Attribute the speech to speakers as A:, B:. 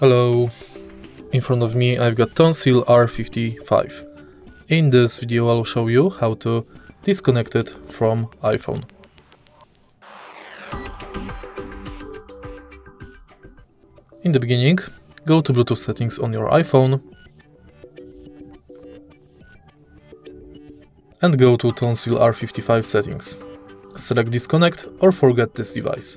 A: Hello, in front of me I've got Tonsil R35. In this video I'll show you how to disconnect it from iPhone. In the beginning, go to Bluetooth settings on your iPhone and go to Tonsil R35 settings. Select disconnect or forget this device.